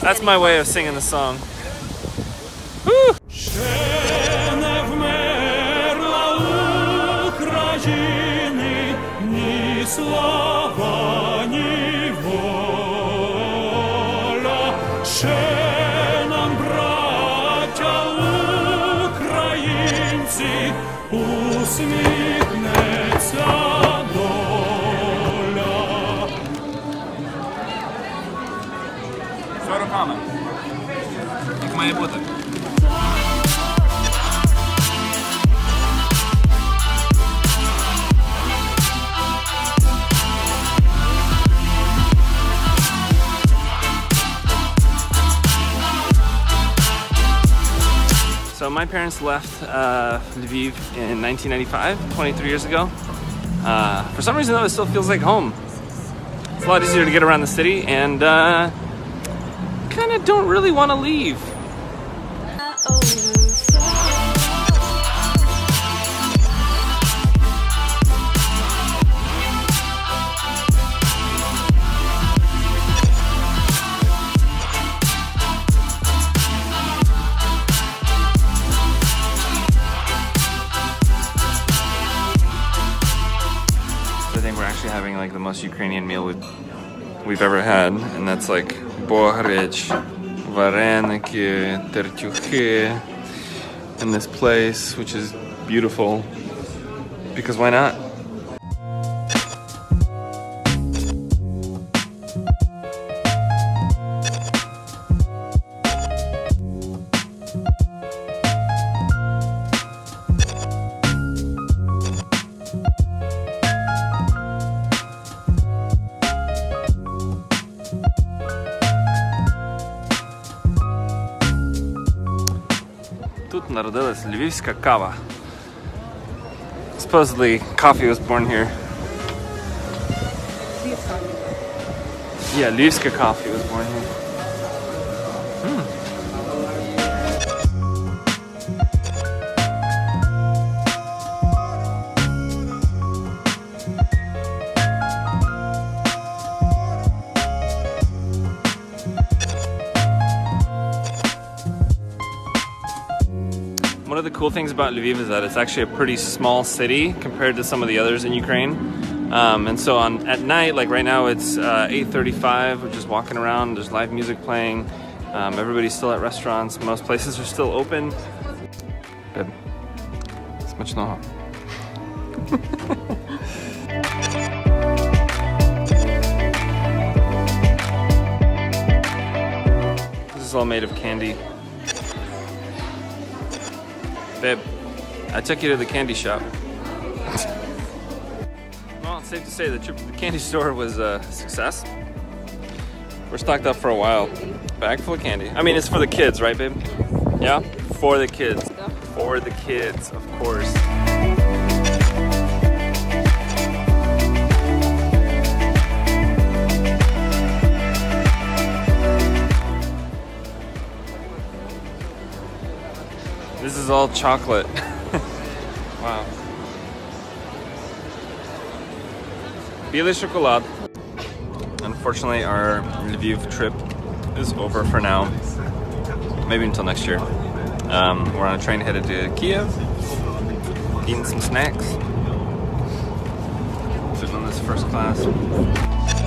That's my way of singing the song. So my parents left uh, Lviv in 1995, 23 years ago. Uh, for some reason though, it still feels like home. It's a lot easier to get around the city and uh, kind of don't really want to leave. I think we're actually having like the most Ukrainian meal we've, ever had, and that's like borich вареники, тертюхи, in this place, which is beautiful. Because why not? Тут народилась львівська кава. Supposedly coffee was born here. Yeah, львівська coffee was born here. Hmm. of the cool things about Lviv is that it's actually a pretty small city compared to some of the others in Ukraine. Um, and so on at night, like right now, it's uh, 8:35. We're just walking around. There's live music playing. Um, everybody's still at restaurants. Most places are still open. Good. It's much this is all made of candy. Babe, I took you to the candy shop. well, it's safe to say the trip to the candy store was uh, a success. We're stocked up for a while. Bag full of candy. I mean, it's for the kids, right, babe? Yeah? For the kids. For the kids, of course. all chocolate. wow. Billy Chocolat. Unfortunately, our Lviv trip is over for now. Maybe until next year. Um, we're on a train headed to Kiev, eating some snacks, sitting on this first class.